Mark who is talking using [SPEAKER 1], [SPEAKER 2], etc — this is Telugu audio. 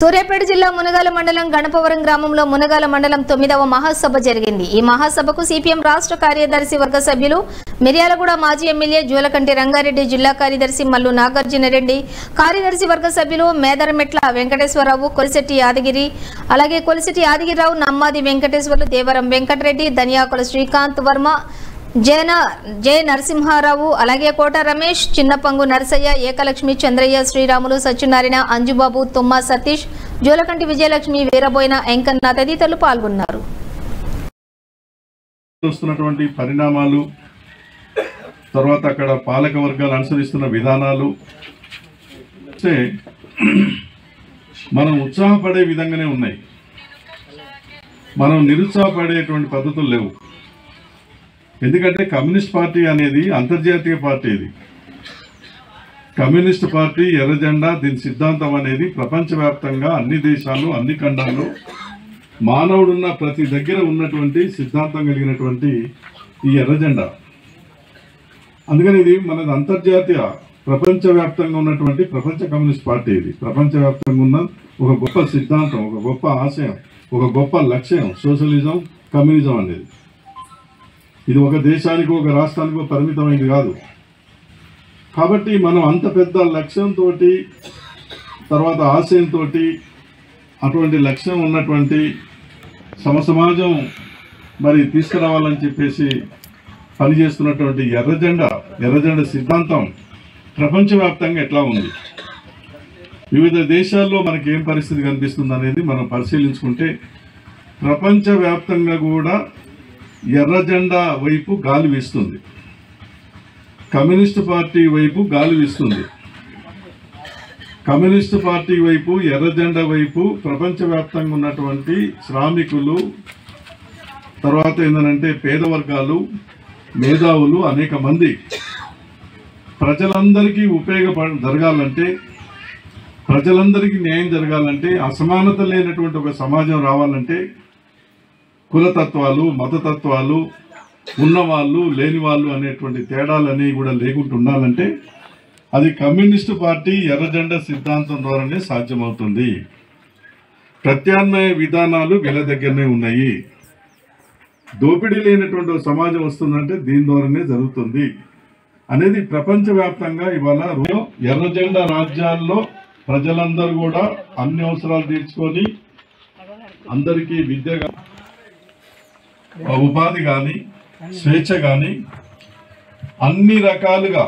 [SPEAKER 1] సూర్యాపేట జిల్లా మునగాల మండలం గణపవరం గ్రామంలో మునగాల మండలం తొమ్మిదవ మహాసభ జరిగింది. ఈ మహాసభకు సిపిఎం రాష్ట్ర కార్యదర్శి వర్గ సభ్యులు మిర్యాలగూడ మాజీ ఎమ్మెల్యే జూలకంటి రంగారెడ్డి జిల్లా కార్యదర్శి మల్లు నాగార్జునరెడ్డి కార్యదర్శి వర్గ సభ్యులు మేదరమెట్ల వెంకటేశ్వరరావు కొలిశెట్టి యాదగిరి అలాగే కొలిశెట్టి యాదగిరిరావు నమ్మాది వెంకటేశ్వర్లు దేవరం వెంకటరెడ్డి దనియాకుల శ్రీకాంత్ వర్మ జయన జె నరసింహారావు అలాగే కోట రమేష్ చిన్నపంగు నరసయ్య ఏకలక్ష్మి చంద్రయ్య శ్రీరాములు సత్యనారాయణ అంజుబాబు తుమ్మ సతీష్ జోలకంటి విజయలక్ష్మి వీరబోయిన ఎంకన్న తదితరులు పాల్గొన్నారు.
[SPEAKER 2] వస్తున్నటువంటి పరిణామాలు తర్వాత అక్కడ పాలక వర్గాలు అనుసరిస్తున్న విధానాలు మనం ఉత్సాహపడే విధంగానే ఉన్నాయి. మనం నిరుత్సాహపడేటువంటి పద్ధతులు లేవు. ఎందుకంటే కమ్యూనిస్ట్ పార్టీ అనేది అంతర్జాతీయ పార్టీ ఇది. కమ్యూనిస్ట్ పార్టీ ఎర్రజెండా దీని సిద్ధాంతం అనేది ప్రపంచవ్యాప్తంగా అన్ని దేశాలు అన్ని ఖండాలు మానవుడున్న ప్రతి దగ్గర ఉన్నటువంటి సిద్ధాంతం కలిగినటువంటి ఈ ఎర్రజెండా అందుకని ఇది మనది అంతర్జాతీయ ప్రపంచవ్యాప్తంగా ఉన్నటువంటి ప్రపంచ కమ్యూనిస్ట్ పార్టీ ఇది. ప్రపంచవ్యాప్తంగా ఉన్న ఒక గొప్ప సిద్ధాంతం ఒక గొప్ప ఆశయం ఒక గొప్ప లక్ష్యం సోషలిజం కమ్యూనిజం అనేది. ఇది ఒక దేశానికి ఒక రాష్ట్రానికి పరిమితమైంది కాదు. కాబట్టి మనం అంత పెద్ద లక్ష్యంతో తర్వాత ఆశయంతో అటువంటి లక్ష్యం ఉన్నటువంటి సమసమాజం మరి తీసుకురావాలని చెప్పేసి పనిచేస్తున్నటువంటి ఎర్రజెండా ఎర్రజెండ సిద్ధాంతం ప్రపంచవ్యాప్తంగా ఎట్లా ఉంది? వివిధ దేశాల్లో మనకి ఏం పరిస్థితి కనిపిస్తుంది అనేది మనం పరిశీలించుకుంటే ప్రపంచవ్యాప్తంగా కూడా ఎర్ర జెండా వైపు గాలి వీస్తుంది. కమ్యూనిస్ట్ పార్టీ వైపు గాలి వీస్తుంది. కమ్యూనిస్ట్ పార్టీ వైపు ఎర్ర జెండా వైపు ప్రపంచవ్యాప్తంగా ఉన్నటువంటి శ్రామికులు తర్వాత ఏంటంటే పేద వర్గాలు మేధావులు అనేక మంది. ప్రజలందరికీ ఉపయోగపడ జరగాలంటే ప్రజలందరికీ న్యాయం జరగాలంటే అసమానత లేనటువంటి ఒక సమాజం రావాలంటే కులతత్వాలు మతతత్వాలు ఉన్నవాళ్ళు లేని వాళ్ళు అనేటువంటి తేడాలన్నీ కూడా లేకుండా ఉండాలంటే అది కమ్యూనిస్టు పార్టీ ఎర్రజెండా సిద్ధాంతం ద్వారానే సాధ్యమవుతుంది. ప్రత్యామ్నాయ విధానాలు వీళ్ళ దగ్గరనే ఉన్నాయి. దోపిడీ లేనటువంటి సమాజం వస్తుందంటే దీని ద్వారానే జరుగుతుంది అనేది ప్రపంచవ్యాప్తంగా ఇవాళ రో- ఎర్రజెండా రాజ్యాల్లో ప్రజలందరూ కూడా అన్ని అవసరాలు తీర్చుకొని అందరికీ విద్యగా ఉపాధి కానీ స్వేచ్ఛ కానీ అన్ని రకాలుగా